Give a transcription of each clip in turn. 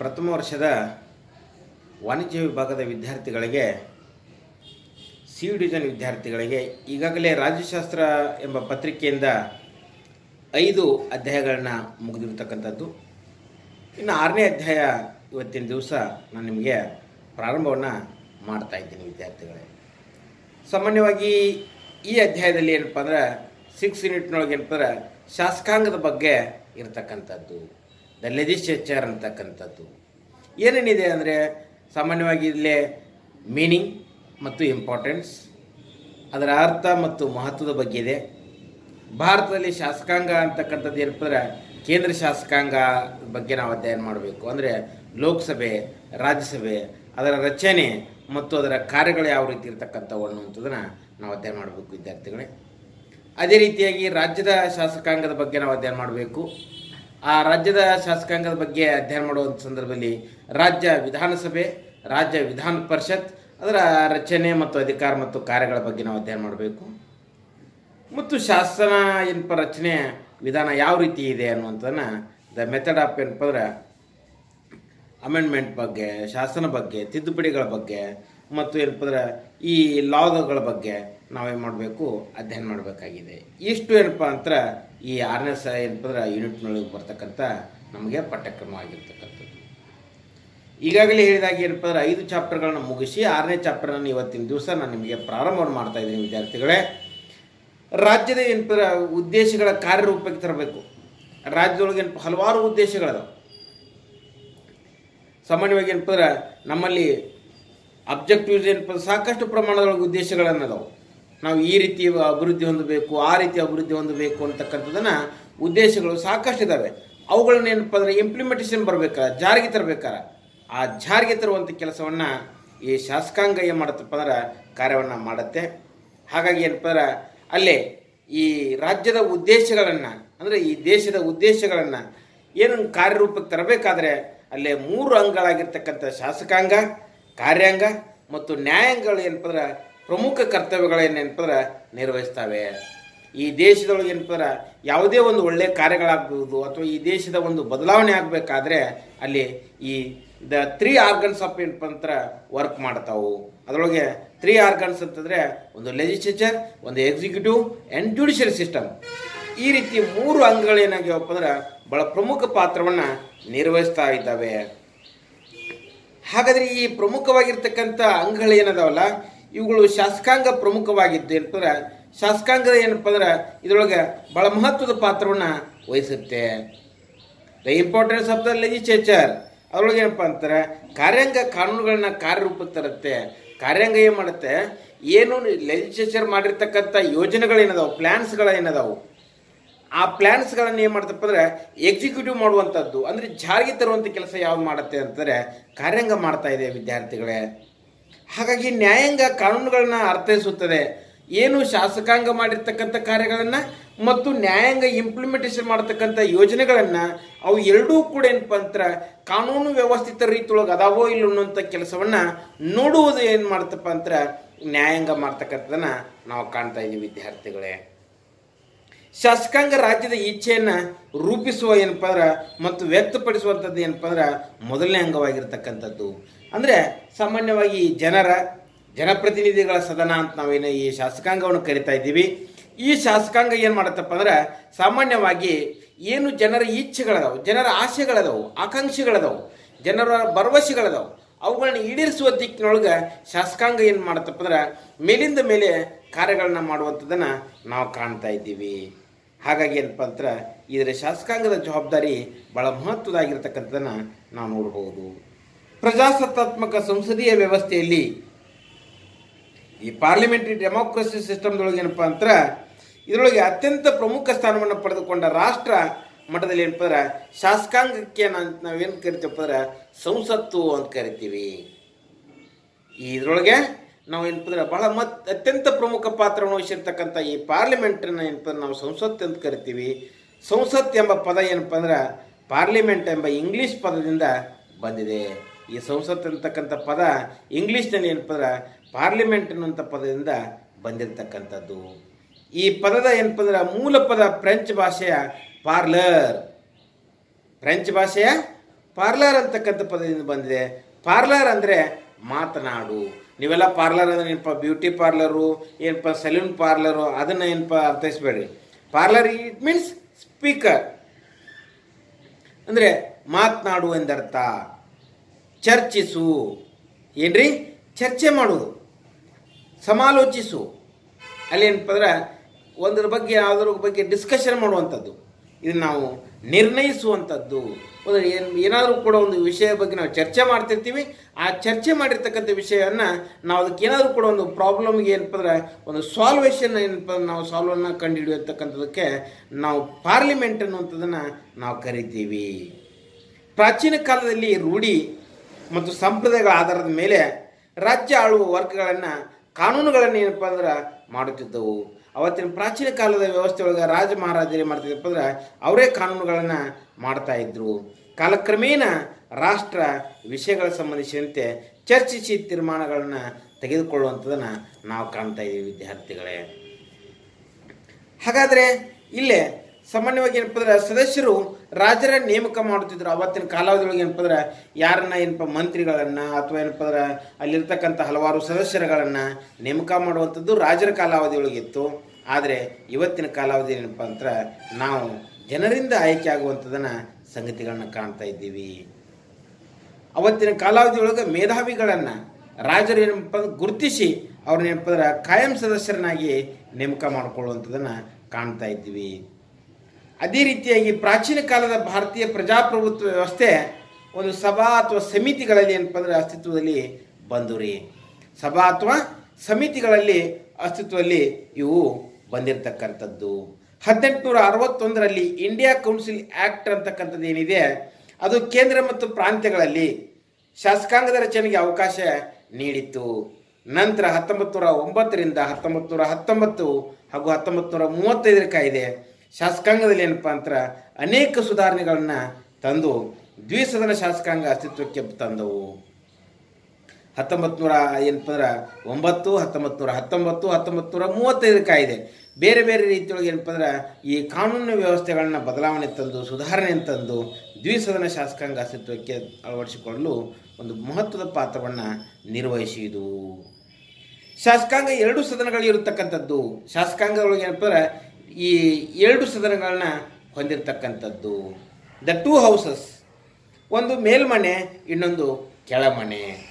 ಪ್ರಥಮ ವರ್ಷದ ವಾಣಿಜ್ಯ ವಿಭಾಗದ ವಿದ್ಯಾರ್ಥಿಗಳಿಗೆ, ಸಿ ಡಿವಿಷನ್ ವಿದ್ಯಾರ್ಥಿಗಳಿಗೆ, ಈಗಾಗಲೇ ರಾಜ್ಯಶಾಸ್ತ್ರ ಎಂಬ ಪತ್ರಿಕೆಯಿಂದ ಐದು ಅಧ್ಯಾಯಗಳನ್ನು ಮುಗಿದಿರತಕ್ಕಂಥದ್ದು. ಇನ್ನು ಆರನೇ ಅಧ್ಯಾಯ ಇವತ್ತಿನ ದಿವಸ ನಾನು ನಿಮಗೆ ಪ್ರಾರಂಭವನ್ನು ಮಾಡ್ತಾ ಇದ್ದೀನಿ ವಿದ್ಯಾರ್ಥಿಗಳೇ. ಸಾಮಾನ್ಯವಾಗಿ ಈ ಅಧ್ಯಾಯದಲ್ಲಿ ಏನಪ್ಪ ಅಂದ್ರೆ ಸಿಕ್ಸ್ ಯೂನಿಟ್ನೊಳಗೆ ಏನಪ್ಪ ಅಂದ್ರೆ ಶಾಸಕಾಂಗದ ಬಗ್ಗೆ ಇರತಕ್ಕಂಥದ್ದು. ದ ಲೆಜಿಸ್ಲೇಚರ್ ಅಂತಕ್ಕಂಥದ್ದು. ಏನೇನಿದೆ ಅಂದರೆ ಸಾಮಾನ್ಯವಾಗಿ ಇಲ್ಲೇ ಮೀನಿಂಗ್ ಮತ್ತು ಇಂಪಾರ್ಟೆನ್ಸ್ ಅದರ ಅರ್ಥ ಮತ್ತು ಮಹತ್ವದ ಬಗ್ಗೆ ಇದೆ. ಭಾರತದಲ್ಲಿ ಶಾಸಕಾಂಗ ಅಂತಕ್ಕಂಥದ್ದು ಏನಪ್ಪ ಅಂದ್ರೆ ಕೇಂದ್ರ ಶಾಸಕಾಂಗ ಬಗ್ಗೆ ನಾವು ಅಧ್ಯಯನ ಮಾಡಬೇಕು. ಅಂದರೆ ಲೋಕಸಭೆ, ರಾಜ್ಯಸಭೆ, ಅದರ ರಚನೆ ಮತ್ತು ಅದರ ಕಾರ್ಯಗಳು ಯಾವ ರೀತಿ ಇರ್ತಕ್ಕಂಥವು ಅನ್ನುವಂಥದ್ದನ್ನು ನಾವು ಅಧ್ಯಯನ ಮಾಡಬೇಕು ವಿದ್ಯಾರ್ಥಿಗಳೇ. ಅದೇ ರೀತಿಯಾಗಿ ರಾಜ್ಯದ ಶಾಸಕಾಂಗದ ಬಗ್ಗೆ ನಾವು ಅಧ್ಯಯನ ಮಾಡಬೇಕು. ಆ ರಾಜ್ಯದ ಶಾಸಕಾಂಗದ ಬಗ್ಗೆ ಅಧ್ಯಯನ ಮಾಡುವಂಥ ಸಂದರ್ಭದಲ್ಲಿ ರಾಜ್ಯ ವಿಧಾನಸಭೆ, ರಾಜ್ಯ ವಿಧಾನ ಪರಿಷತ್, ಅದರ ರಚನೆ ಮತ್ತು ಅಧಿಕಾರ ಮತ್ತು ಕಾರ್ಯಗಳ ಬಗ್ಗೆ ನಾವು ಅಧ್ಯಯನ ಮಾಡಬೇಕು. ಮತ್ತು ಶಾಸನ ಏನಪ್ಪ ರಚನೆ ವಿಧಾನ ಯಾವ ರೀತಿ ಇದೆ ಅನ್ನುವಂಥದ್ದನ್ನು ದ ಮೆಥಡ್ ಆಫ್ ಏನಪ್ಪ ಅಂದ್ರೆ ಅಮೆಂಡ್ಮೆಂಟ್ ಬಗ್ಗೆ, ಶಾಸನ ಬಗ್ಗೆ, ತಿದ್ದುಪಡಿಗಳ ಬಗ್ಗೆ ಮತ್ತು ಏನಪ್ಪ ಅಂದ್ರೆ ಈ ಲಾಗಗಳ ಬಗ್ಗೆ ನಾವೇನು ಮಾಡಬೇಕು, ಅಧ್ಯಯನ ಮಾಡಬೇಕಾಗಿದೆ. ಇಷ್ಟು ಏನಪ್ಪ ಅಂತ ಈ ಆರನೇ ಸ ಏನಪ್ಪ ಅಂದ್ರೆ ಯೂನಿಟ್ನೊಳಗೆ ಬರ್ತಕ್ಕಂಥ ನಮಗೆ ಪಠ್ಯಕ್ರಮ ಆಗಿರ್ತಕ್ಕಂಥದ್ದು ಈಗಾಗಲೇ ಹೇಳಿದಾಗ ಏನಪ್ಪ ಅಂದ್ರೆ ಐದು ಚಾಪ್ಟರ್ಗಳನ್ನ ಮುಗಿಸಿ ಆರನೇ ಚಾಪ್ಟರ್ನ ಇವತ್ತಿನ ದಿವಸ ನಾನು ನಿಮಗೆ ಪ್ರಾರಂಭವನ್ನು ಮಾಡ್ತಾ ಇದ್ದೀನಿ, ವಿದ್ಯಾರ್ಥಿಗಳೇ. ರಾಜ್ಯದ ಏನಪ್ಪ ಅಂದ್ರೆ ಉದ್ದೇಶಗಳ ಕಾರ್ಯರೂಪಕ್ಕೆ ತರಬೇಕು. ರಾಜ್ಯದೊಳಗೆ ಏನಪ್ಪ ಹಲವಾರು ಉದ್ದೇಶಗಳದಾವೆ. ಸಾಮಾನ್ಯವಾಗಿ ಏನಪ್ಪ ಅಂದ್ರೆ ನಮ್ಮಲ್ಲಿ ಅಬ್ಜೆಕ್ಟಿವ್ಸ್ ಏನಪ್ಪ ಸಾಕಷ್ಟು ಪ್ರಮಾಣದೊಳಗೆ ಉದ್ದೇಶಗಳನ್ನು ಅದಾವೆ ನಾವು ಈ ರೀತಿ ಅಭಿವೃದ್ಧಿ ಹೊಂದಬೇಕು, ಆ ರೀತಿ ಅಭಿವೃದ್ಧಿ ಹೊಂದಬೇಕು ಅಂತಕ್ಕಂಥದ್ದನ್ನು ಉದ್ದೇಶಗಳು ಸಾಕಷ್ಟು ಇದ್ದಾವೆ ಅವುಗಳನ್ನ ಏನಪ್ಪ ಅಂದರೆ ಇಂಪ್ಲಿಮೆಂಟೇಷನ್ ಬರ್ಬೇಕಾರೆ ಜಾರಿಗೆ ತರಬೇಕಾರ ಆ ಜಾರಿಗೆ ತರುವಂಥ ಕೆಲಸವನ್ನು ಈ ಶಾಸಕಾಂಗ ಏನು ಮಾಡುತ್ತಪ್ಪ ಅಂದ್ರೆ ಕಾರ್ಯವನ್ನು ಮಾಡುತ್ತೆ. ಹಾಗಾಗಿ ಏನಪ್ಪ ಅಂದ್ರೆ ಅಲ್ಲೇ ಈ ರಾಜ್ಯದ ಉದ್ದೇಶಗಳನ್ನು, ಅಂದರೆ ಈ ದೇಶದ ಉದ್ದೇಶಗಳನ್ನು ಏನು ಕಾರ್ಯರೂಪಕ್ಕೆ ತರಬೇಕಾದ್ರೆ ಅಲ್ಲೇ ಮೂರು ಅಂಗಗಳಾಗಿರ್ತಕ್ಕಂಥ ಶಾಸಕಾಂಗ ಕಾರ್ಯಾಂಗ ಮತ್ತು ನ್ಯಾಯಾಂಗಗಳು ಏನಪ್ಪ ಅಂದ್ರೆ ಪ್ರಮುಖ ಕರ್ತವ್ಯಗಳೇನೇನಪ್ಪ ಅಂದ್ರೆ ನಿರ್ವಹಿಸ್ತವೆ. ಈ ದೇಶದೊಳಗೆ ಏನಪ್ಪ ಅಂದ್ರೆ ಯಾವುದೇ ಒಂದು ಒಳ್ಳೆಯ ಕಾರ್ಯಗಳಾಗ್ಬೋದು ಅಥವಾ ಈ ದೇಶದ ಒಂದು ಬದಲಾವಣೆ ಆಗಬೇಕಾದ್ರೆ ಅಲ್ಲಿ ಈ ದ ತ್ರೀ ಆರ್ಗನ್ಸ್ ಆಫ್ ಏನಪ್ಪ ವರ್ಕ್ ಮಾಡ್ತಾವು. ಅದರೊಳಗೆ ತ್ರೀ ಆರ್ಗನ್ಸ್ ಅಂತಂದರೆ ಒಂದು ಲೆಜಿಸ್ಲೇಚರ್ ಒಂದು ಎಕ್ಸಿಕ್ಯೂಟಿವ್ ಆ್ಯಂಡ್ ಜುಡಿಷಿಯಲ್ ಸಿಸ್ಟಮ್ ಈ ರೀತಿ ಮೂರು ಅಂಗಗಳು ಏನಾಗ್ಯಾವಪ್ಪ ಅಂದ್ರೆ ಭಾಳ ಪ್ರಮುಖ ಪಾತ್ರವನ್ನು ನಿರ್ವಹಿಸ್ತಾ ಇದ್ದಾವೆ. ಹಾಗಾದ್ರೆ ಈ ಪ್ರಮುಖವಾಗಿರ್ತಕ್ಕಂಥ ಅಂಗಗಳು ಏನದಾವಲ್ಲ? ಇವುಗಳು ಶಾಸಕಾಂಗ ಪ್ರಮುಖವಾಗಿದ್ದು ಏನಪ್ಪ ಅಂದ್ರೆ ಶಾಸಕಾಂಗದ ಏನಪ್ಪ ಅಂದ್ರೆ ಇದರೊಳಗೆ ಬಹಳ ಮಹತ್ವದ ಪಾತ್ರವನ್ನು ವಹಿಸುತ್ತೆ. The importance of the legislature ಅದರೊಳಗೆ ಏನಪ್ಪ ಅಂತಾರೆ, ಕಾರ್ಯಾಂಗ ಕಾನೂನುಗಳನ್ನ ಕಾರ್ಯರೂಪಕ್ಕೆ ತರುತ್ತೆ. ಕಾರ್ಯಾಂಗ ಏನು ಮಾಡುತ್ತೆ? ಏನು ಲೆಜಿಸ್ಲೇಚರ್ ಮಾಡಿರ್ತಕ್ಕಂಥ ಯೋಜನೆಗಳೇನದಾವು ಪ್ಲ್ಯಾನ್ಸ್ಗಳೇನದಾವು ಆ ಪ್ಲ್ಯಾನ್ಸ್ಗಳನ್ನು ಏನು ಮಾಡ್ತಪ್ಪ ಅಂದ್ರೆ ಎಕ್ಸಿಕ್ಯೂಟಿವ್ ಮಾಡುವಂಥದ್ದು ಅಂದರೆ ಜಾರಿಗೆ ತರುವಂಥ ಕೆಲಸ ಯಾವ್ದು ಮಾಡುತ್ತೆ ಅಂತಂದರೆ ಕಾರ್ಯಾಂಗ ಮಾಡ್ತಾ ಇದೆ ವಿದ್ಯಾರ್ಥಿಗಳೇ. ಹಾಗಾಗಿ ನ್ಯಾಯಾಂಗ ಕಾನೂನುಗಳನ್ನ ಅರ್ಥೈಸುತ್ತದೆ. ಏನು ಶಾಸಕಾಂಗ ಮಾಡಿರ್ತಕ್ಕಂಥ ಕಾರ್ಯಗಳನ್ನು ಮತ್ತು ನ್ಯಾಯಾಂಗ ಇಂಪ್ಲಿಮೆಂಟೇಷನ್ ಮಾಡತಕ್ಕಂಥ ಯೋಜನೆಗಳನ್ನು ಅವು ಎರಡೂ ಕೂಡ ಏನಪ್ಪ ಅಂತಾರೆ ಕಾನೂನು ವ್ಯವಸ್ಥಿತ ರೀತಿಯೊಳಗೆ ಅದಾವೋ ಇಲ್ಲ ಅನ್ನುವಂಥ ಕೆಲಸವನ್ನು ನೋಡುವುದು ಏನು ಮಾಡ್ತಪ್ಪ ಅಂತಾರೆ ನ್ಯಾಯಾಂಗ ಮಾಡ್ತಕ್ಕಂಥದ್ದನ್ನು ನಾವು ಕಾಣ್ತಾ ಇದ್ದೀವಿ ವಿದ್ಯಾರ್ಥಿಗಳೇ. ಶಾಸಕಾಂಗ ರಾಜ್ಯದ ಇಚ್ಛೆಯನ್ನು ರೂಪಿಸುವ ಏನಪ್ಪ ಅಂದ್ರೆ ಮತ್ತು ವ್ಯಕ್ತಪಡಿಸುವಂಥದ್ದು ಏನಪ್ಪ ಅಂದ್ರೆ ಮೊದಲನೇ ಅಂಗವಾಗಿರ್ತಕ್ಕಂಥದ್ದು. ಅಂದರೆ ಸಾಮಾನ್ಯವಾಗಿ ಜನರ ಜನಪ್ರತಿನಿಧಿಗಳ ಸದನ ಅಂತ ನಾವೇನು ಈ ಶಾಸಕಾಂಗವನ್ನು ಕರಿತಾ ಇದ್ದೀವಿ. ಈ ಶಾಸಕಾಂಗ ಏನು ಮಾಡುತ್ತಪ್ಪ ಅಂದ್ರೆ ಸಾಮಾನ್ಯವಾಗಿ ಏನು ಜನರ ಇಚ್ಛೆಗಳದಾವು ಜನರ ಆಸೆಗಳದಾವು, ಆಕಾಂಕ್ಷೆಗಳದಾವು, ಜನರ ಭರವಸೆಗಳದಾವು, ಅವುಗಳನ್ನ ಈಡೇರಿಸುವ ದಿಕ್ಕಿನೊಳಗೆ ಶಾಸಕಾಂಗ ಏನು ಮಾಡುತ್ತಪ್ಪ ಅಂದ್ರೆ ಮೇಲಿಂದ ಮೇಲೆ ಕಾರ್ಯಗಳನ್ನ ಮಾಡುವಂಥದ್ದನ್ನು ನಾವು ಕಾಣ್ತಾ ಇದ್ದೀವಿ. ಹಾಗಾಗಿ ಏನಪ್ಪ ಅಂದ್ರೆ ಇದರ ಶಾಸಕಾಂಗದ ಜವಾಬ್ದಾರಿ ಭಾಳ ಮಹತ್ವದಾಗಿರ್ತಕ್ಕಂಥದ್ದನ್ನು ನಾವು ನೋಡ್ಬೋದು. ಪ್ರಜಾಸತ್ತಾತ್ಮಕ ಸಂಸದೀಯ ವ್ಯವಸ್ಥೆಯಲ್ಲಿ ಈ ಪಾರ್ಲಿಮೆಂಟರಿ ಡೆಮೋಕ್ರಸಿ ಸಿಸ್ಟಮ್ದೊಳಗೆ ಏನಪ್ಪ ಅಂದ್ರೆ ಇದರೊಳಗೆ ಅತ್ಯಂತ ಪ್ರಮುಖ ಸ್ಥಾನವನ್ನು ಪಡೆದುಕೊಂಡ ರಾಷ್ಟ್ರ ಮಟ್ಟದಲ್ಲಿ ಏನಪ್ಪ ಅಂದ್ರೆ, ಶಾಸಕಾಂಗಕ್ಕೆ ನಾವೇನು ಕರಿತೀವಪ್ಪ ಅಂದ್ರೆ ಸಂಸತ್ತು ಅಂತ ಕರಿತೀವಿ. ಇದರೊಳಗೆ ನಾವು ಏನಪ್ಪಂದ್ರೆ ಬಹಳ ಮತ್, ಅತ್ಯಂತ ಪ್ರಮುಖ ಪಾತ್ರವನ್ನು ವಹಿಸಿರ್ತಕ್ಕಂಥ ಈ ಪಾರ್ಲಿಮೆಂಟನ್ನು ಏನಪ್ಪ ನಾವು ಸಂಸತ್ ಅಂತ ಕರಿತೀವಿ. ಸಂಸತ್ ಎಂಬ ಪದ ಏನಪ್ಪ ಅಂದ್ರೆ ಪಾರ್ಲಿಮೆಂಟ್ ಎಂಬ ಇಂಗ್ಲಿಷ್ ಪದದಿಂದ ಬಂದಿದೆ. ಈ ಸಂಸತ್ ಅಂತಕ್ಕಂಥ ಪದ ಇಂಗ್ಲೀಷ್ನಲ್ಲಿ ಏನಪ್ಪ ಅಂದ್ರೆ ಪಾರ್ಲಿಮೆಂಟ್ ಅನ್ನುವಂಥ ಪದದಿಂದ ಬಂದಿರತಕ್ಕಂಥದ್ದು. ಈ ಪದದ ಏನಪ್ಪ ಅಂದ್ರೆ ಮೂಲ ಪದ ಫ್ರೆಂಚ್ ಭಾಷೆಯ ಪಾರ್ಲರ್. ಫ್ರೆಂಚ್ ಭಾಷೆಯ ಪಾರ್ಲರ್ ಅಂತಕ್ಕಂಥ ಪದದಿಂದ ಬಂದಿದೆ. ಪಾರ್ಲರ್ ಅಂದರೆ ಮಾತನಾಡು. ನೀವೆಲ್ಲ ಪಾರ್ಲರ್ ಅಂದ್ರೆ ಏನಪ್ಪ ಬ್ಯೂಟಿ ಪಾರ್ಲರು ಏನಪ್ಪ ಸಲೂನ್ ಪಾರ್ಲರು ಅದನ್ನು ಏನಪ್ಪ ಅರ್ಥೈಸ್ಬೇಡ್ರಿ? ಪಾರ್ಲರ್ ಇಟ್ ಮೀನ್ಸ್ ಸ್ಪೀಕರ್ ಅಂದರೆ ಮಾತನಾಡು ಎಂದರ್ಥ. ಚರ್ಚಿಸು. ಏನ್ರಿ? ಚರ್ಚೆ ಮಾಡುವುದು ಸಮಾಲೋಚಿಸು. ಅಲ್ಲಿ ಏನಪ್ಪ ಅಂದ್ರೆ ಒಂದ್ರ ಬಗ್ಗೆ ಯಾವುದ್ರ ಬಗ್ಗೆ ಡಿಸ್ಕಷನ್ ಮಾಡುವಂಥದ್ದು. ಇದನ್ನು ನಾವು ನಿರ್ಣಯಿಸುವಂಥದ್ದು. ಏನು, ಏನಾದರೂ ಕೂಡ ಒಂದು ವಿಷಯ ಬಗ್ಗೆ ನಾವು ಚರ್ಚೆ ಮಾಡ್ತಿರ್ತೀವಿ. ಆ ಚರ್ಚೆ ಮಾಡಿರ್ತಕ್ಕಂಥ ವಿಷಯವನ್ನು ನಾವು ಅದಕ್ಕೆ ಏನಾದರೂ ಕೂಡ ಒಂದು ಪ್ರಾಬ್ಲಮ್ಗೆ ಏನಪ್ಪ ಅಂದ್ರೆ ಒಂದು ಸಾಲ್ವೇಷನ್ ಏನಪ್ಪ ಅಂದ್ರೆ ನಾವು ಕಂಡು ಕಂಡುಹಿಡಿಯತಕ್ಕಂಥದಕ್ಕೆ ನಾವು ಪಾರ್ಲಿಮೆಂಟ್ ಅನ್ನುವಂಥದ್ದನ್ನು ನಾವು ಕರಿತೀವಿ. ಪ್ರಾಚೀನ ಕಾಲದಲ್ಲಿ ರೂಢಿ ಮತ್ತು ಸಂಪ್ರದಾಯಗಳ ಆಧಾರದ ಮೇಲೆ ರಾಜ್ಯ ಆಳುವ ವರ್ಗಗಳನ್ನು ಕಾನೂನುಗಳನ್ನು ಏನಪ್ಪ ಅಂದ್ರೆ ಮಾಡುತ್ತಿದ್ದವು. ಅವತ್ತಿನ ಪ್ರಾಚೀನ ಕಾಲದ ವ್ಯವಸ್ಥೆ ಒಳಗೆ ರಾಜ ಮಹಾರಾಜರು ಏನು ಮಾಡ್ತಿದ್ದಪ್ಪ ಅಂದ್ರೆ ಅವರೇ ಕಾನೂನುಗಳನ್ನು ಮಾಡ್ತಾ ಇದ್ರು. ಕಾಲಕ್ರಮೇಣ ರಾಷ್ಟ್ರ ವಿಷಯಗಳ ಸಂಬಂಧಿಸಿದಂತೆ ಚರ್ಚಿಸಿ ತೀರ್ಮಾನಗಳನ್ನು ತೆಗೆದುಕೊಳ್ಳುವಂಥದ್ದನ್ನು ನಾವು ಕಾಣ್ತಾ ಇದ್ದೀವಿ ವಿದ್ಯಾರ್ಥಿಗಳೇ. ಹಾಗಾದರೆ ಇಲ್ಲೇ ಸಾಮಾನ್ಯವಾಗಿ ಏನಪ್ಪ ಅಂದ್ರೆ ಸದಸ್ಯರು ರಾಜರ ನೇಮಕ ಮಾಡುತ್ತಿದ್ರು ಅವತ್ತಿನ ಕಾಲಾವಧಿಯೊಳಗೆ ಏನಪ್ಪ ಅಂದ್ರೆ ಯಾರನ್ನ ಏನಪ್ಪ ಮಂತ್ರಿಗಳನ್ನು ಅಥವಾ ಏನಪ್ಪ ಅಂದ್ರೆ ಅಲ್ಲಿರ್ತಕ್ಕಂಥ ಹಲವಾರು ಸದಸ್ಯರುಗಳನ್ನು ನೇಮಕ ಮಾಡುವಂಥದ್ದು ರಾಜರ ಕಾಲಾವಧಿಯೊಳಗಿತ್ತು ಆದರೆ ಇವತ್ತಿನ ಕಾಲಾವಧಿ ಏನಪ್ಪ ಅಂದ್ರೆ ನಾವು ಜನರಿಂದ ಆಯ್ಕೆ ಆಗುವಂಥದನ್ನು ಸಂಗತಿಗಳನ್ನ ಕಾಣ್ತಾ ಇದ್ದೀವಿ. ಅವತ್ತಿನ ಕಾಲಾವಧಿಯೊಳಗೆ ಮೇಧಾವಿಗಳನ್ನು ರಾಜರು ಏನಪ್ಪ ಗುರುತಿಸಿ ಅವ್ರನ್ನ ಏನಪ್ಪ ಅಂದ್ರೆ ಕಾಯಂ ಸದಸ್ಯರನ್ನಾಗಿ ನೇಮಕ ಮಾಡಿಕೊಳ್ಳುವಂಥದ್ದನ್ನು ಕಾಣ್ತಾ ಇದ್ದೀವಿ. ಅದೇ ರೀತಿಯಾಗಿ ಪ್ರಾಚೀನ ಕಾಲದ ಭಾರತೀಯ ಪ್ರಜಾಪ್ರಭುತ್ವ ವ್ಯವಸ್ಥೆ ಒಂದು ಸಭಾ ಅಥವಾ ಸಮಿತಿಗಳಲ್ಲಿ ಏನಪ್ಪ ಅಂದ್ರೆ ಅಸ್ತಿತ್ವದಲ್ಲಿ ಬಂದು ರೀ. ಸಭಾ ಅಥವಾ ಸಮಿತಿಗಳಲ್ಲಿ ಅಸ್ತಿತ್ವದಲ್ಲಿ ಇವು ಬಂದಿರತಕ್ಕಂಥದ್ದು. ಹದಿನೆಂಟುನೂರ ಅರವತ್ತೊಂದರಲ್ಲಿ ಇಂಡಿಯಾ ಕೌನ್ಸಿಲ್ ಆ್ಯಕ್ಟ್ ಅಂತಕ್ಕಂಥದ್ದು ಏನಿದೆ, ಅದು ಕೇಂದ್ರ ಮತ್ತು ಪ್ರಾಂತ್ಯಗಳಲ್ಲಿ ಶಾಸಕಾಂಗದ ರಚನೆಗೆ ಅವಕಾಶ ನೀಡಿತ್ತು. ನಂತರ ಹತ್ತೊಂಬತ್ತು ನೂರ ಒಂಬತ್ತರಿಂದ ಹತ್ತೊಂಬತ್ತು ನೂರ ಹತ್ತೊಂಬತ್ತು ಹಾಗೂ ಹತ್ತೊಂಬತ್ತು ನೂರ ಮೂವತ್ತೈದರ ಕಾಯ್ದೆ ಶಾಸಕಾಂಗದಲ್ಲಿ ಏನಪ್ಪ ಅಂತರ ಅನೇಕ ಸುಧಾರಣೆಗಳನ್ನು ತಂದು ದ್ವಿಸದನ ಶಾಸಕಾಂಗ ಅಸ್ತಿತ್ವಕ್ಕೆ ತಂದವು. ಹತ್ತೊಂಬತ್ತು ನೂರ ಏನಪ್ಪ ಅಂದ್ರೆ ಒಂಬತ್ತು ಹತ್ತೊಂಬತ್ತು ನೂರ ಹತ್ತೊಂಬತ್ತು ಹತ್ತೊಂಬತ್ತು ನೂರ ಮೂವತ್ತೈದು ಕಾಯಿದೆ. ಬೇರೆ ಬೇರೆ ರೀತಿಯೊಳಗೆ ಏನಪ್ಪ ಅಂದ್ರೆ ಈ ಕಾನೂನು ವ್ಯವಸ್ಥೆಗಳನ್ನ ಬದಲಾವಣೆ ತಂದು ಸುಧಾರಣೆ ತಂದು ದ್ವಿಸದನ ಶಾಸಕಾಂಗ ಅಸ್ತಿತ್ವಕ್ಕೆ ಅಳವಡಿಸಿಕೊಳ್ಳಲು ಒಂದು ಮಹತ್ವದ ಪಾತ್ರವನ್ನು ನಿರ್ವಹಿಸಿದವು. ಶಾಸಕಾಂಗ ಎರಡು ಸದನಗಳು ಇರತಕ್ಕಂಥದ್ದು. ಶಾಸಕಾಂಗದೊಳಗೆ ಏನಪ್ಪ ಅಂದ್ರೆ ಈ ಎರಡು ಸದನಗಳನ್ನ ಹೊಂದಿರತಕ್ಕಂಥದ್ದು. ದ ಟೂ ಹೌಸಸ್ ಒಂದು ಮೇಲ್ಮನೆ, ಇನ್ನೊಂದು ಕೆಳಮನೆ.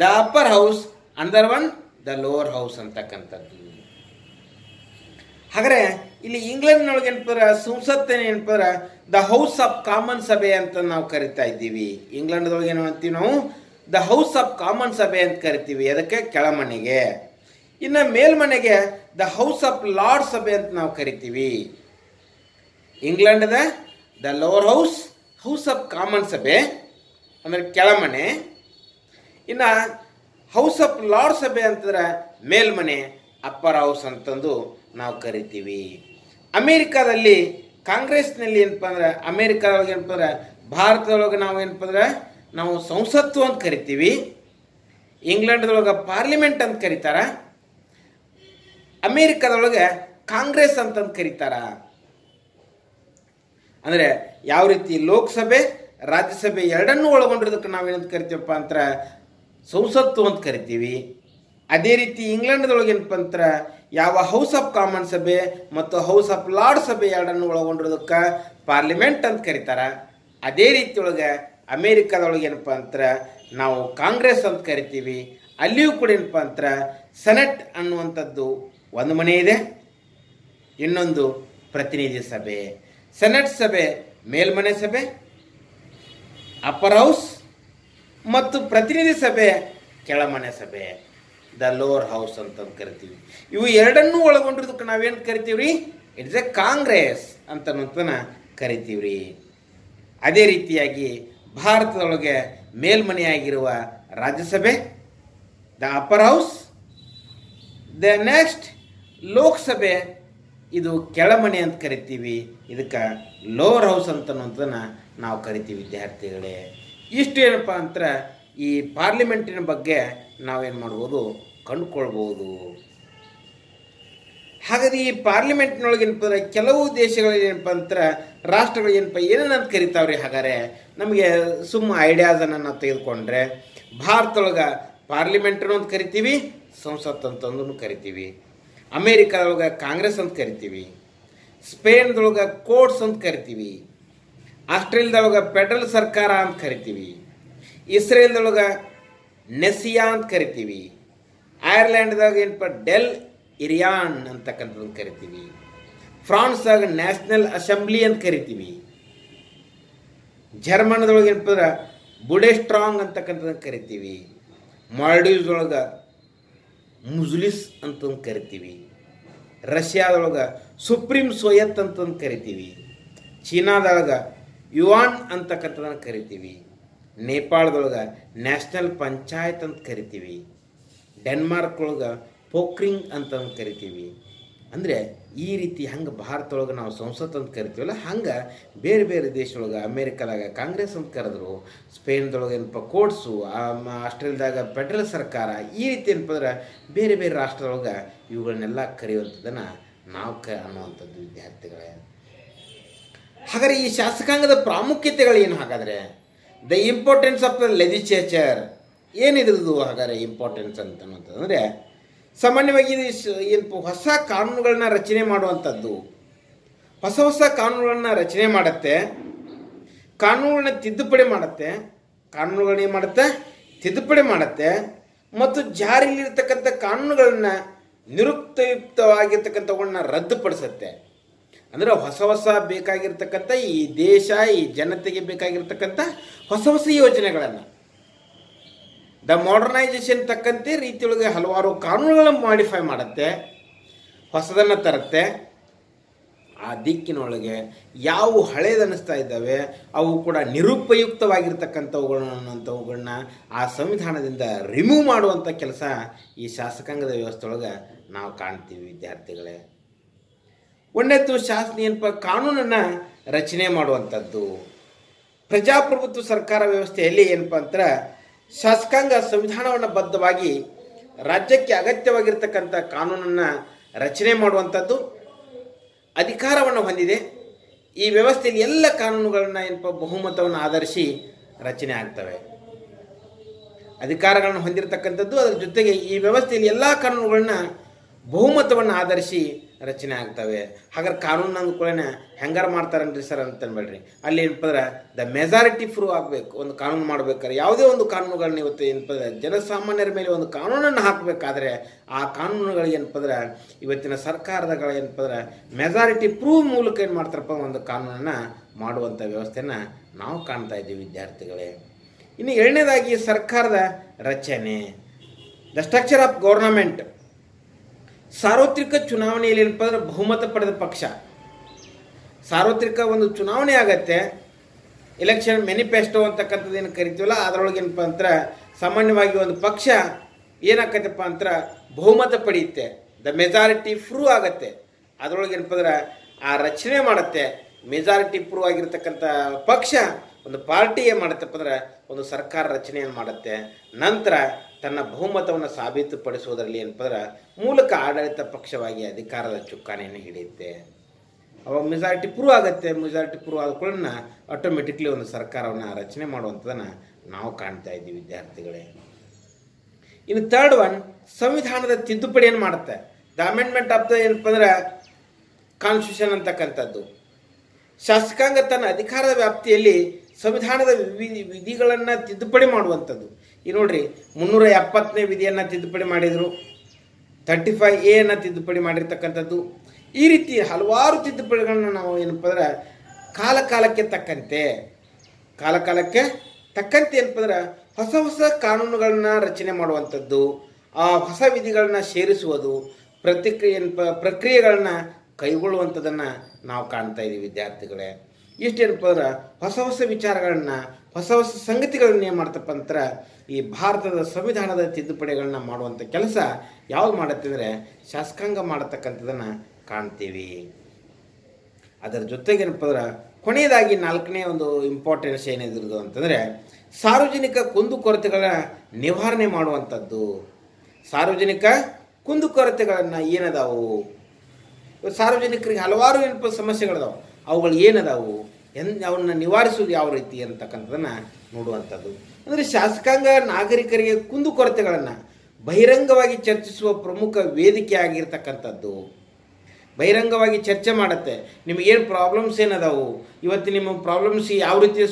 The upper house under one the lower house ಅಂತಕ್ಕಂಥದ್ದು. ಹಾಗರೆ ಇಲ್ಲಿ ಇಂಗ್ಲೆಂಡ್ನೊಳಗೆ ಏನಪ್ಪ ಸಂಸತ್ ಏನಪ್ಪ ದ ಹೌಸ್ ಆಫ್ ಕಾಮನ್ ಸಭೆ ಅಂತ ನಾವು ಕರಿತಾ ಇದ್ದೀವಿ. ಇಂಗ್ಲೆಂಡ್ದೊಳಗೆ ಏನು ಅಂತೀವಿ ನಾವು? ದ ಹೌಸ್ ಆಫ್ ಕಾಮನ್ ಸಭೆ ಅಂತ ಕರಿತೀವಿ. ಅದಕ್ಕೆ ಕೆಳಮನೆಗೆ. ಇನ್ನು ಮೇಲ್ಮನೆಗೆ ದ ಹೌಸ್ ಆಫ್ ಲಾರ್ಡ್ ಸಭೆ ಅಂತ ನಾವು ಕರಿತೀವಿ. ಇಂಗ್ಲೆಂಡ್ದ the lower house house of common ಸಭೆ, ಅಂದರೆ ಕೆಳಮನೆ. ಇನ್ನು ಹೌಸ್ ಆಫ್ ಲಾರ್ಡ್ ಸಭೆ ಅಂತಂದ್ರೆ ಮೇಲ್ಮನೆ ಅಪ್ಪರ್ ಹೌಸ್ ಅಂತಂದು ನಾವು ಕರಿತೀವಿ. ಅಮೇರಿಕಾದಲ್ಲಿ ಕಾಂಗ್ರೆಸ್ನಲ್ಲಿ ಏನಪ್ಪ ಅಂದ್ರೆ, ಅಮೇರಿಕಾದೊಳಗೆ ಏನಪ್ಪ ಅಂದ್ರೆ, ಭಾರತದೊಳಗೆ ನಾವು ಏನಪ್ಪ ಅಂದ್ರೆ, ನಾವು ಸಂಸತ್ತು ಅಂತ ಕರಿತೀವಿ. ಇಂಗ್ಲೆಂಡ್ದೊಳಗೆ ಪಾರ್ಲಿಮೆಂಟ್ ಅಂತ ಕರೀತಾರ. ಅಮೇರಿಕಾದೊಳಗೆ ಕಾಂಗ್ರೆಸ್ ಅಂತಂದು ಕರೀತಾರ. ಅಂದರೆ ಯಾವ ರೀತಿ ಲೋಕಸಭೆ, ರಾಜ್ಯಸಭೆ ಎರಡನ್ನೂ ಒಳಗೊಂಡಿರೋದಕ್ಕೆ ನಾವೇನಂತ ಕರಿತೀವಪ್ಪ ಅಂತ ಸಂಸತ್ತು ಅಂತ ಕರಿತೀವಿ. ಅದೇ ರೀತಿ ಇಂಗ್ಲೆಂಡ್ದೊಳಗೆ ಏನಪ್ಪ ಅಂತ ಯಾವ ಹೌಸ್ ಆಫ್ ಕಾಮನ್ ಸಭೆ ಮತ್ತು ಹೌಸ್ ಆಫ್ ಲಾರ್ಡ್ ಸಭೆ ಎರಡನ್ನು ಒಳಗೊಂಡಿರೋದಕ್ಕೆ ಪಾರ್ಲಿಮೆಂಟ್ ಅಂತ ಕರೀತಾರ. ಅದೇ ರೀತಿ ಒಳಗೆ ಅಮೇರಿಕಾದೊಳಗೆ ಏನಪ್ಪ ಅಂತ ನಾವು ಕಾಂಗ್ರೆಸ್ ಅಂತ ಕರಿತೀವಿ. ಅಲ್ಲಿಯೂ ಕೂಡ ಏನಪ್ಪ ಅಂತ ಸೆನೆಟ್ ಅನ್ನುವಂಥದ್ದು ಒಂದು ಮನೆ ಇದೆ, ಇನ್ನೊಂದು ಪ್ರತಿನಿಧಿ ಸಭೆ. ಸೆನೆಟ್ ಸಭೆ, ಮೇಲ್ಮನೆ ಸಭೆ ಅಪ್ಪರ್ ಹೌಸ್ ಮತ್ತು ಪ್ರತಿನಿಧಿ ಸಭೆ, ಕೆಳಮನೆ ಸಭೆ. ದ ಲೋವರ್ ಹೌಸ್ ಅಂತಂದು ಕರಿತೀವಿ. ಇವು ಎರಡನ್ನೂ ಒಳಗೊಂಡಿರೋದಕ್ಕೆ ನಾವೇನು ಕರಿತೀವಿ ರೀ ಇಟ್ಸ್ ಎ ಕಾಂಗ್ರೆಸ್ ಅಂತ ಕರಿತೀವಿ ರೀ ಅದೇ ರೀತಿಯಾಗಿ ಭಾರತದೊಳಗೆ ಮೇಲ್ಮನೆಯಾಗಿರುವ Rajya Sabha the upper house the next Lok Sabha ಇದು ಕೆಳಮನೆ ಅಂತ ಕರಿತೀವಿ, ಇದಕ್ಕೆ ಲೋವರ್ ಹೌಸ್ ಅಂತನ್ನುವಂಥದ್ದನ್ನು ನಾವು ಕರಿತೀವಿ ವಿದ್ಯಾರ್ಥಿಗಳೇ. ಇಷ್ಟು ಏನಪ್ಪ ಅಂದ್ರೆ ಈ ಪಾರ್ಲಿಮೆಂಟಿನ ಬಗ್ಗೆ ನಾವೇನು ಮಾಡ್ಬೋದು, ಕಂಡುಕೊಳ್ಬೋದು. ಹಾಗಾದ್ರೆ ಈ ಪಾರ್ಲಿಮೆಂಟ್ನೊಳಗೆ ಏನಪ್ಪ ಅಂದರೆ ಕೆಲವು ದೇಶಗಳು ಏನಪ್ಪ ಅಂದ್ರೆ ರಾಷ್ಟ್ರಗಳು ಏನಪ್ಪ ಏನೇನಂತ ಕರಿತಾವ್ರಿ ಹಾಗಾದ್ರೆ? ನಮಗೆ ಸುಮ್ಮ ಐಡಿಯಾಸನ್ನು ನಾವು ತೆಗೆದುಕೊಂಡ್ರೆ, ಭಾರತದೊಳಗೆ ಪಾರ್ಲಿಮೆಂಟ್ನು ಅಂತ ಕರಿತೀವಿ, ಸಂಸತ್ ಅಂತಂದು ಕರಿತೀವಿ. ಅಮೇರಿಕಾದೊಳಗೆ ಕಾಂಗ್ರೆಸ್ ಅಂತ ಕರಿತೀವಿ, ಸ್ಪೇನ್ದೊಳಗೆ ಕೋರ್ಟ್ಸ್ ಅಂತ ಕರಿತೀವಿ, ಆಸ್ಟ್ರೇಲಿಯಾದೊಳಗೆ ಫೆಡರಲ್ ಸರ್ಕಾರ ಅಂತ ಕರಿತೀವಿ, ಇಸ್ರೇಲ್ದೊಳಗೆ ನೆಸಿಯಾ ಅಂತ ಕರಿತೀವಿ ಐರ್ಲ್ಯಾಂಡ್ದಾಗ ಏನಪ್ಪ ಡೆಲ್ ಇರಿಯಾನ್ ಅಂತಕ್ಕಂಥದ್ದು ಕರಿತೀವಿ, ಫ್ರಾನ್ಸ್ದಾಗ ನ್ಯಾಷನಲ್ ಅಸೆಂಬ್ಲಿ ಅಂತ ಕರಿತೀವಿ, ಜರ್ಮನದೊಳಗೆ ಏನಪ್ಪ ಅಂದ್ರೆ ಬುಡೆ ಸ್ಟ್ರಾಂಗ್ ಅಂತಕ್ಕಂಥದ್ದನ್ನು ಕರಿತೀವಿ ಮಾಲ್ಡೀವ್ಸ್ ಒಳಗೆ ಮುಜ್ಲಿಸ್ ಅಂತಂದು ಕರಿತೀವಿ. ರಷ್ಯಾದೊಳಗೆ ಸುಪ್ರೀಂ ಸೋಯತ್ ಅಂತಂದು ಕರಿತೀವಿ. ಚೀನಾದೊಳಗೆ ಯುವಾನ್ ಅಂತಕ್ಕಂಥದನ್ನು ಕರಿತೀವಿ. ನೇಪಾಳದೊಳಗೆ ನ್ಯಾಷನಲ್ ಪಂಚಾಯತ್ ಅಂತ ಕರಿತೀವಿ. ಡೆನ್ಮಾರ್ಕ್ ಒಳಗೆ ಪೋಕ್ರಿಂಗ್ ಅಂತಂದು ಕರಿತೀವಿ. ಅಂದರೆ ಈ ರೀತಿ ಹಂಗೆ ಭಾರತದೊಳಗೆ ನಾವು ಸಂಸತ್ ಅಂತ ಕರಿತೀವಲ್ಲ, ಹಂಗೆ ಬೇರೆ ಬೇರೆ ದೇಶದೊಳಗೆ, ಅಮೇರಿಕಾದಾಗ ಕಾಂಗ್ರೆಸ್ ಅಂತ ಕರೆದ್ರು, ಸ್ಪೇನ್ದೊಳಗೆ ಏನಪ್ಪ ಕೋರ್ಟ್ಸು ಆಸ್ಟ್ರೇಲಿಯಾದಾಗ ಫೆಡ್ರಲ್ ಸರ್ಕಾರ, ಈ ರೀತಿ ಏನಪ್ಪ ಅಂದ್ರೆ ಬೇರೆ ಬೇರೆ ರಾಷ್ಟ್ರದೊಳಗೆ ಇವುಗಳನ್ನೆಲ್ಲ ಕರೆಯುವಂಥದ್ದನ್ನು ನಾವು ಕ ಅನ್ನುವಂಥದ್ದು ವಿದ್ಯಾರ್ಥಿಗಳೇ. ಹಾಗಾದರೆ ಈ ಶಾಸಕಾಂಗದ ಪ್ರಾಮುಖ್ಯತೆಗಳೇನು ಹಾಗಾದರೆ? The importance of the legislature ಏನಿದ್ರದ್ದು ಹಾಗಾದರೆ ಇಂಪಾರ್ಟೆನ್ಸ್ ಅಂತ ಅನ್ನೋಂಥದ್ದು ಸಾಮಾನ್ಯವಾಗಿ ಏನು ಹೊಸ ಕಾನೂನುಗಳನ್ನ ರಚನೆ ಮಾಡುವಂಥದ್ದು. ಹೊಸ ಹೊಸ ಕಾನೂನುಗಳನ್ನ ರಚನೆ ಮಾಡುತ್ತೆ, ಕಾನೂನುಗಳನ್ನ ತಿದ್ದುಪಡಿ ಮಾಡುತ್ತೆ, ಕಾನೂನುಗಳನ್ನ ಏನು ಮಾಡುತ್ತೆ? ತಿದ್ದುಪಡಿ ಮಾಡುತ್ತೆ, ಮತ್ತು ಜಾರಿಯಲ್ಲಿರ್ತಕ್ಕಂಥ ಕಾನೂನುಗಳನ್ನ ನಿರುಕ್ತಯುಕ್ತವಾಗಿರ್ತಕ್ಕಂಥವುಗಳನ್ನ ರದ್ದುಪಡಿಸುತ್ತೆ. ಅಂದರೆ ಹೊಸ ಹೊಸ ಬೇಕಾಗಿರ್ತಕ್ಕಂಥ ಈ ದೇಶ, ಈ ಜನತೆಗೆ ಬೇಕಾಗಿರ್ತಕ್ಕಂಥ ಹೊಸ ಹೊಸ ಯೋಜನೆಗಳನ್ನು. ದ ಮಾಡರ್ನೈಸೇಷನ್ ತಕ್ಕಂತೆ ರೀತಿಯೊಳಗೆ ಹಲವಾರು ಕಾನೂನುಗಳನ್ನು ಮಾಡಿಫೈ ಮಾಡುತ್ತೆ, ಹೊಸದನ್ನು ತರುತ್ತೆ. ಆ ದಿಕ್ಕಿನೊಳಗೆ ಯಾವ ಹಳೇದನ್ನಿಸ್ತಾ ಇದ್ದಾವೆ, ಅವು ಕೂಡ ನಿರುಪಯುಕ್ತವಾಗಿರ್ತಕ್ಕಂಥವುಗಳನ್ನಂಥವುಗಳನ್ನ ಆ ಸಂವಿಧಾನದಿಂದ ರಿಮೂವ್ ಮಾಡುವಂಥ ಕೆಲಸ ಈ ಶಾಸಕಾಂಗದ ವ್ಯವಸ್ಥೆಯೊಳಗೆ ನಾವು ಕಾಣ್ತೀವಿ ವಿದ್ಯಾರ್ಥಿಗಳೇ. ಒನ್ನೆತ್ತು ಶಾಸನ ಏನಪ್ಪ, ಕಾನೂನನ್ನು ರಚನೆ ಮಾಡುವಂಥದ್ದು. ಪ್ರಜಾಪ್ರಭುತ್ವ ಸರ್ಕಾರ ವ್ಯವಸ್ಥೆಯಲ್ಲಿ ಏನಪ್ಪ ಅಂತಾರೆ ಶಾಸಕಾಂಗ ಸಂವಿಧಾನವನ್ನು ಬದ್ಧವಾಗಿ ರಾಜ್ಯಕ್ಕೆ ಅಗತ್ಯವಾಗಿರ್ತಕ್ಕಂಥ ಕಾನೂನನ್ನು ರಚನೆ ಮಾಡುವಂಥದ್ದು ಅಧಿಕಾರವನ್ನು ಹೊಂದಿದೆ. ಈ ವ್ಯವಸ್ಥೆಯಲ್ಲಿ ಎಲ್ಲ ಕಾನೂನುಗಳನ್ನ ಏನಪ್ಪ ಬಹುಮತವನ್ನು ಆಧರಿಸಿ ರಚನೆ ಆಗ್ತವೆ. ಅಧಿಕಾರಗಳನ್ನು ಹೊಂದಿರತಕ್ಕಂಥದ್ದು, ಅದರ ಜೊತೆಗೆ ಈ ವ್ಯವಸ್ಥೆಯಲ್ಲಿ ಎಲ್ಲ ಕಾನೂನುಗಳನ್ನ ಬಹುಮತವನ್ನು ಆಧರಿಸಿ ರಚನೆ ಆಗ್ತವೆ. ಹಾಗಾದ್ರೆ ಕಾನೂನು ಅನುಕೂಲನೆ ಹೆಂಗಾರು ಮಾಡ್ತಾರನ್ರಿ ಸರ್ ಅಂತ ಅನ್ಬೇಡ್ರಿ ಅಲ್ಲಿ ಏನಪ್ಪಂದ್ರೆ ದ ಮೆಜಾರಿಟಿ ಪ್ರೂವ್ ಆಗಬೇಕು. ಒಂದು ಕಾನೂನು ಮಾಡ್ಬೇಕಾದ್ರೆ ಯಾವುದೇ ಒಂದು ಕಾನೂನುಗಳನ್ನ ಇವತ್ತು ಏನಪ್ಪಂದ್ರೆ ಜನಸಾಮಾನ್ಯರ ಮೇಲೆ ಒಂದು ಕಾನೂನನ್ನು ಹಾಕಬೇಕಾದ್ರೆ ಆ ಕಾನೂನುಗಳು ಏನಪ್ಪಂದ್ರೆ ಇವತ್ತಿನ ಸರ್ಕಾರದಗಳ ಏನಪ್ಪಂದ್ರೆ ಮೆಜಾರಿಟಿ ಪ್ರೂವ್ ಮೂಲಕ ಏನು ಮಾಡ್ತಾರಪ್ಪ ಒಂದು ಕಾನೂನನ್ನು ಮಾಡುವಂಥ ವ್ಯವಸ್ಥೆನ ನಾವು ಕಾಣ್ತಾ ಇದ್ದೀವಿ ವಿದ್ಯಾರ್ಥಿಗಳೇ. ಇನ್ನು ಎರಡನೇದಾಗಿ ಸರ್ಕಾರದ ರಚನೆ. ದ ಸ್ಟ್ರಕ್ಚರ್ ಆಫ್ ಗೌರ್ನಮೆಂಟ್ ಸಾರ್ವತ್ರಿಕ ಚುನಾವಣೆಯಲ್ಲಿ ಏನಪ್ಪ ಅಂದ್ರೆ ಬಹುಮತ ಪಡೆದ ಪಕ್ಷ. ಸಾರ್ವತ್ರಿಕ ಒಂದು ಚುನಾವಣೆ ಆಗತ್ತೆ ಎಲೆಕ್ಷನ್ ಮೆನಿಫೆಸ್ಟೋ ಅಂತಕ್ಕಂಥದ್ದು ಏನು ಕರಿತೀವಲ್ಲ, ಅದರೊಳಗೆ ಏನಪ್ಪ ಅಂದ್ರೆ ಸಾಮಾನ್ಯವಾಗಿ ಒಂದು ಪಕ್ಷ ಏನಾಕತ್ತಪ್ಪ ಅಂತ ಬಹುಮತ ಪಡೆಯುತ್ತೆ ದ ಮೆಜಾರಿಟಿ ಪ್ರೂವ್ ಆಗತ್ತೆ. ಅದರೊಳಗೆ ಏನಪ್ಪ ಅಂದ್ರೆ ಆ ರಚನೆ ಮಾಡುತ್ತೆ ಮೆಜಾರಿಟಿ ಪ್ರೂವ್ ಆಗಿರ್ತಕ್ಕಂಥ ಪಕ್ಷ ಒಂದು ಪಾರ್ಟಿ ಏನು ಮಾಡುತ್ತಪ್ಪ ಅಂದ್ರೆ ಒಂದು ಸರ್ಕಾರ ರಚನೆಯನ್ನು ಮಾಡುತ್ತೆ. ನಂತರ ತನ್ನ ಬಹುಮತವನ್ನು ಸಾಬೀತುಪಡಿಸುವುದರಲ್ಲಿ ಏನಪ್ಪ ಅಂದ್ರೆ ಮೂಲಕ ಆಡಳಿತ ಪಕ್ಷವಾಗಿ ಅಧಿಕಾರದ ಚುಕ್ಕಾಣಿಯನ್ನು ಹಿಡಿಯುತ್ತೆ. ಅವಾಗ ಮೆಜಾರಿಟಿ ಪ್ರೂವ್ ಆಗುತ್ತೆ. ಮೆಜಾರಿಟಿ ಪ್ರೂವ್ ಆದ ಕೂಡ ಆಟೋಮೆಟಿಕ್ಲಿ ಒಂದು ಸರ್ಕಾರವನ್ನು ರಚನೆ ಮಾಡುವಂಥದ್ದನ್ನು ನಾವು ಕಾಣ್ತಾ ಇದ್ದೀವಿ ವಿದ್ಯಾರ್ಥಿಗಳೇ. ಇನ್ನು ತರ್ಡ್ ಒನ್ ಸಂವಿಧಾನದ ತಿದ್ದುಪಡಿಯನ್ನು ಮಾಡುತ್ತೆ. ದ ಅಮೆಂಡ್ಮೆಂಟ್ ಆಫ್ ದ ಏನಪ್ಪ ಅಂದ್ರೆ ಕಾನ್ಸ್ಟಿಟ್ಯೂಷನ್ ಅಂತಕ್ಕಂಥದ್ದು. ಶಾಸಕಾಂಗ ತನ್ನ ಅಧಿಕಾರದ ವ್ಯಾಪ್ತಿಯಲ್ಲಿ ಸಂವಿಧಾನದ ವಿಧಿ ವಿಧಿಗಳನ್ನು ತಿದ್ದುಪಡಿ ಮಾಡುವಂಥದ್ದು. ಈ ನೋಡ್ರಿ, ಮುನ್ನೂರ ಎಪ್ಪತ್ತನೇ ವಿಧಿಯನ್ನು ತಿದ್ದುಪಡಿ ಮಾಡಿದರು. ತರ್ಟಿ ಫೈವ್ ಎಯನ್ನು ತಿದ್ದುಪಡಿ ಮಾಡಿರ್ತಕ್ಕಂಥದ್ದು. ಈ ರೀತಿ ಹಲವಾರು ತಿದ್ದುಪಡಿಗಳನ್ನ ನಾವು ಏನಪ್ಪ ಅಂದ್ರೆ, ಕಾಲಕಾಲಕ್ಕೆ ತಕ್ಕಂತೆ ಕಾಲಕಾಲಕ್ಕೆ ತಕ್ಕಂತೆ ಏನಪ್ಪ ಅಂದ್ರೆ, ಹೊಸ ಹೊಸ ಕಾನೂನುಗಳನ್ನ ರಚನೆ ಮಾಡುವಂಥದ್ದು, ಆ ಹೊಸ ವಿಧಿಗಳನ್ನ ಸೇರಿಸುವುದು ಪ್ರತಿಕ್ರಿಯೆ ಪ್ರಕ್ರಿಯೆಗಳನ್ನ ಕೈಗೊಳ್ಳುವಂಥದ್ದನ್ನು ನಾವು ಕಾಣ್ತಾ ಇದ್ದೀವಿ ವಿದ್ಯಾರ್ಥಿಗಳೇ. ಇಷ್ಟೇನಪ್ಪ ಅಂದ್ರೆ ಹೊಸ ಹೊಸ ವಿಚಾರಗಳನ್ನ, ಹೊಸ ಹೊಸ ಸಂಗತಿಗಳನ್ನ ಏನು ಮಾಡ್ತಪ್ಪ ಅಂದ್ರೆ ಈ ಭಾರತದ ಸಂವಿಧಾನದ ತಿದ್ದುಪಡಿಗಳನ್ನ ಮಾಡುವಂಥ ಕೆಲಸ ಯಾವ್ದು ಮಾಡುತ್ತೆ ಅಂದರೆ ಶಾಸಕಾಂಗ ಮಾಡತಕ್ಕಂಥದ್ದನ್ನು ಕಾಣ್ತೀವಿ. ಅದರ ಜೊತೆಗೆ ಏನಪ್ಪ ಅಂದ್ರೆ ಕೊನೆಯದಾಗಿ ನಾಲ್ಕನೇ ಒಂದು ಇಂಪಾರ್ಟೆನ್ಸ್ ಏನಿದ್ರು ಅಂತಂದರೆ ಸಾರ್ವಜನಿಕ ಕುಂದುಕೊರತೆಗಳ ನಿವಾರಣೆ ಮಾಡುವಂಥದ್ದು. ಸಾರ್ವಜನಿಕ ಕುಂದುಕೊರತೆಗಳನ್ನು ಏನದಾವು? ಸಾರ್ವಜನಿಕರಿಗೆ ಹಲವಾರು ಏನಪ್ಪ ಸಮಸ್ಯೆಗಳಿದಾವೆ. ಅವುಗಳು ಏನದಾವು? ಎನ್ ಅವನ್ನ ನಿವಾರಿಸೋದು ಯಾವ ರೀತಿ ಅಂತಕ್ಕಂಥದ್ದನ್ನು ನೋಡುವಂಥದ್ದು. ಅಂದರೆ ಶಾಸಕಾಂಗ ನಾಗರಿಕರಿಗೆ ಕುಂದುಕೊರತೆಗಳನ್ನು ಬಹಿರಂಗವಾಗಿ ಚರ್ಚಿಸುವ ಪ್ರಮುಖ ವೇದಿಕೆ ಆಗಿರ್ತಕ್ಕಂಥದ್ದು. ಬಹಿರಂಗವಾಗಿ ಚರ್ಚೆ ಮಾಡುತ್ತೆ. ನಿಮಗೇನು ಪ್ರಾಬ್ಲಮ್ಸ್ ಏನದಾವು? ಇವತ್ತು ನಿಮ್ಮ ಪ್ರಾಬ್ಲಮ್ಸ್ ಯಾವ ರೀತಿ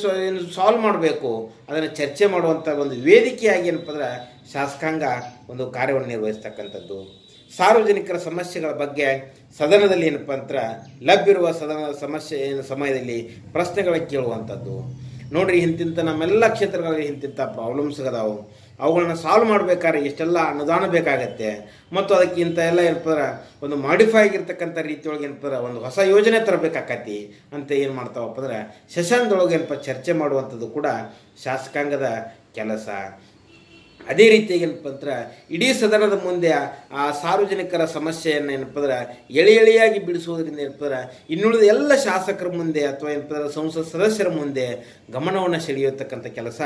ಸಾಲ್ವ್ ಮಾಡಬೇಕು? ಅದನ್ನು ಚರ್ಚೆ ಮಾಡುವಂಥ ಒಂದು ವೇದಿಕೆಯಾಗಿ ಏನಪ್ಪ ಅಂದ್ರೆ ಶಾಸಕಾಂಗ ಒಂದು ಕಾರ್ಯವನ್ನು ನಿರ್ವಹಿಸ್ತಕ್ಕಂಥದ್ದು. ಸಾರ್ವಜನಿಕರ ಸಮಸ್ಯೆಗಳ ಬಗ್ಗೆ ಸದನದಲ್ಲಿ ಏನಪ್ಪ ಅಂದ್ರೆ ಲಭ್ಯವಿರುವ ಸದನದ ಸಮಸ್ಯೆ ಏನು ಸಮಯದಲ್ಲಿ ಪ್ರಶ್ನೆಗಳ ಕೇಳುವಂಥದ್ದು. ನೋಡ್ರಿ ಇಂತಿಂಥ ನಮ್ಮೆಲ್ಲ ಕ್ಷೇತ್ರಗಳಲ್ಲಿ ಇಂತಿಂಥ ಪ್ರಾಬ್ಲಮ್ಸ್ ಅದಾವು. ಅವುಗಳನ್ನ ಸಾಲ್ವ್ ಮಾಡಬೇಕಾದ್ರೆ ಇಷ್ಟೆಲ್ಲ ಅನುದಾನ ಬೇಕಾಗತ್ತೆ. ಮತ್ತು ಅದಕ್ಕೆ ಇಂಥ ಎಲ್ಲ ಏನಪ್ಪ ಅಂದ್ರೆ, ಒಂದು ಮಾಡಿಫೈ ಆಗಿರ್ತಕ್ಕಂಥ ರೀತಿಯೊಳಗೆ ಏನಪ್ಪಾರ ಒಂದು ಹೊಸ ಯೋಜನೆ ತರಬೇಕಾಕತಿ ಅಂತ ಏನು ಮಾಡ್ತಾವಪ್ಪ ಅಂದ್ರೆ ಸೆಷನ್ದೊಳಗೆ ಏನಪ್ಪ ಚರ್ಚೆ ಮಾಡುವಂಥದ್ದು ಕೂಡ ಶಾಸಕಾಂಗದ ಕೆಲಸ. ಅದೇ ರೀತಿಯಾಗಿ ಏನಪ್ಪ ಅಂದ್ರೆ, ಇಡೀ ಸದನದ ಮುಂದೆ ಆ ಸಾರ್ವಜನಿಕರ ಸಮಸ್ಯೆಯನ್ನು ಏನಪ್ಪ ಅಂದ್ರೆ, ಎಳೆ ಎಳೆಯಾಗಿ ಬಿಡಿಸುವುದರಿಂದ ಏನಪ್ಪ ಅಂದ್ರೆ, ಇನ್ನುಳಿದ ಎಲ್ಲ ಶಾಸಕರ ಮುಂದೆ ಅಥವಾ ಏನಪ್ಪ ಅಂದ್ರೆ ಸಂಸತ್ ಸದಸ್ಯರ ಮುಂದೆ ಗಮನವನ್ನು ಸೆಳೆಯತಕ್ಕಂಥ ಕೆಲಸ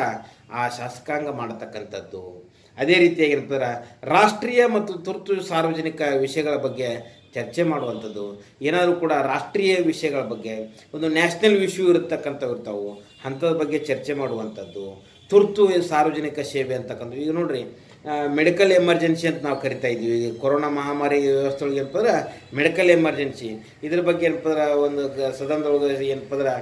ಆ ಶಾಸಕಾಂಗ ಮಾಡತಕ್ಕಂಥದ್ದು. ಅದೇ ರೀತಿಯಾಗಿ ಏನಪ್ಪ ಅಂದ್ರೆ, ರಾಷ್ಟ್ರೀಯ ಮತ್ತು ತುರ್ತು ಸಾರ್ವಜನಿಕ ವಿಷಯಗಳ ಬಗ್ಗೆ ಚರ್ಚೆ ಮಾಡುವಂಥದ್ದು. ಏನಾದರೂ ಕೂಡ ರಾಷ್ಟ್ರೀಯ ವಿಷಯಗಳ ಬಗ್ಗೆ, ಒಂದು ನ್ಯಾಷನಲ್ ಇಶ್ಯೂ ಇರತಕ್ಕಂಥವು ಇರ್ತಾವೆ ಅಂಥದ್ರ ಬಗ್ಗೆ ಚರ್ಚೆ ಮಾಡುವಂಥದ್ದು. ತುರ್ತು ಸಾರ್ವಜನಿಕ ಸೇವೆ ಅಂತಕ್ಕಂಥ ಈಗ ನೋಡ್ರಿ ಮೆಡಿಕಲ್ ಎಮರ್ಜೆನ್ಸಿ ಅಂತ ನಾವು ಕರಿತಾ ಇದ್ದೀವಿ. ಈಗ ಕೊರೋನಾ ಮಹಾಮಾರಿ ವ್ಯವಸ್ಥೆ ಒಳಗೆ ಏನಪ್ಪ ಅಂದ್ರೆ ಮೆಡಿಕಲ್ ಎಮರ್ಜೆನ್ಸಿ ಇದ್ರ ಬಗ್ಗೆ ಏನಪ್ಪ ಅಂದ್ರೆ ಒಂದು ಸದನದೊಳಗೆ ಏನಪ್ಪ ಅಂದ್ರೆ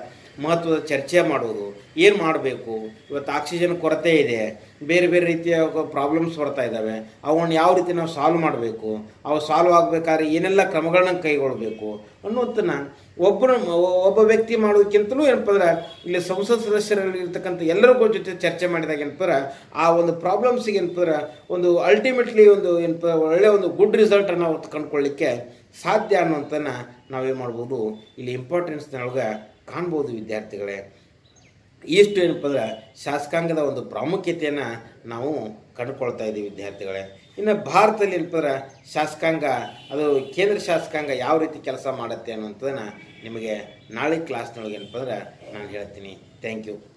ಮಹತ್ವದ ಚರ್ಚೆ ಮಾಡೋದು. ಏನು ಮಾಡಬೇಕು? ಇವತ್ತು ಆಕ್ಸಿಜನ್ ಕೊರತೆ ಇದೆ. ಬೇರೆ ಬೇರೆ ರೀತಿಯ ಪ್ರಾಬ್ಲಮ್ಸ್ ಬರ್ತಾ ಇದ್ದಾವೆ. ಅವನ್ನ ಯಾವ ರೀತಿ ನಾವು ಸಾಲ್ವ್ ಮಾಡಬೇಕು? ಅವು ಸಾಲ್ವ್ ಆಗಬೇಕಾದ್ರೆ ಏನೆಲ್ಲ ಕ್ರಮಗಳನ್ನ ಕೈಗೊಳ್ಳಬೇಕು ಅನ್ನೋದನ್ನ ಒಬ್ಬರು ಒಬ್ಬ ವ್ಯಕ್ತಿ ಮಾಡೋದಕ್ಕಿಂತಲೂ ಏನಪ್ಪ ಅಂದ್ರೆ, ಇಲ್ಲಿ ಸಂಸತ್ ಸದಸ್ಯರಲ್ಲಿ ಇರ್ತಕ್ಕಂಥ ಎಲ್ಲರಿಗೂ ಜೊತೆ ಚರ್ಚೆ ಮಾಡಿದಾಗ ಏನಪ್ಪ ಆ ಒಂದು ಪ್ರಾಬ್ಲಮ್ಸಿಗೆ ಏನಪ್ಪ ಅಂದ್ರೆ, ಒಂದು ಅಲ್ಟಿಮೇಟ್ಲಿ ಒಂದು ಏನಪ್ಪ ಒಳ್ಳೆಯ ಒಂದು ಗುಡ್ ರಿಸಲ್ಟನ್ನು ನಾವು ಕಂಡುಕೊಳ್ಳಿಕ್ಕೆ ಸಾಧ್ಯ ಅನ್ನೋಂಥನ್ನು ನಾವೇನು ಮಾಡ್ಬೋದು? ಇಲ್ಲಿ ಇಂಪಾರ್ಟೆನ್ಸ್ನೊಳಗೆ ಕಾಣ್ಬೋದು ವಿದ್ಯಾರ್ಥಿಗಳೇ. ಇಷ್ಟು ಏನಪ್ಪ ಅಂದ್ರೆ ಶಾಸಕಾಂಗದ ಒಂದು ಪ್ರಾಮುಖ್ಯತೆಯನ್ನು ನಾವು ಕಂಡುಕೊಳ್ತಾ ಇದ್ದೀವಿ, ವಿದ್ಯಾರ್ಥಿಗಳೇ. ಇನ್ನು ಭಾರತದಲ್ಲಿ ಏನಪ್ಪ ಅಂದ್ರೆ ಶಾಸಕಾಂಗ, ಅದು ಕೇಂದ್ರ ಶಾಸಕಾಂಗ ಯಾವ ರೀತಿ ಕೆಲಸ ಮಾಡುತ್ತೆ ಅನ್ನೋಂಥದ್ದನ್ನು ನಿಮಗೆ ನಾಳೆ ಕ್ಲಾಸ್ನೊಳಗೆ ಏನಪ್ಪ ಅಂದ್ರೆ ನಾನು ಹೇಳ್ತೀನಿ. Thank you